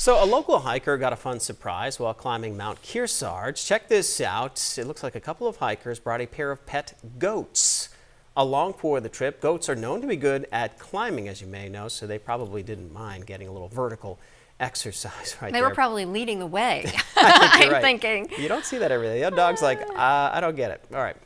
So a local hiker got a fun surprise while climbing Mount Kearsarge. Check this out. It looks like a couple of hikers brought a pair of pet goats along for the trip. Goats are known to be good at climbing, as you may know, so they probably didn't mind getting a little vertical exercise right they there. were probably leading the way. I'm right. thinking. You don't see that every day. Your dog's like, uh, I don't get it. All right.